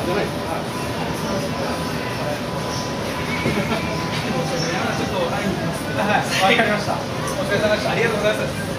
はい、わかりました。お疲れ様でした。ありがとうござい。ます。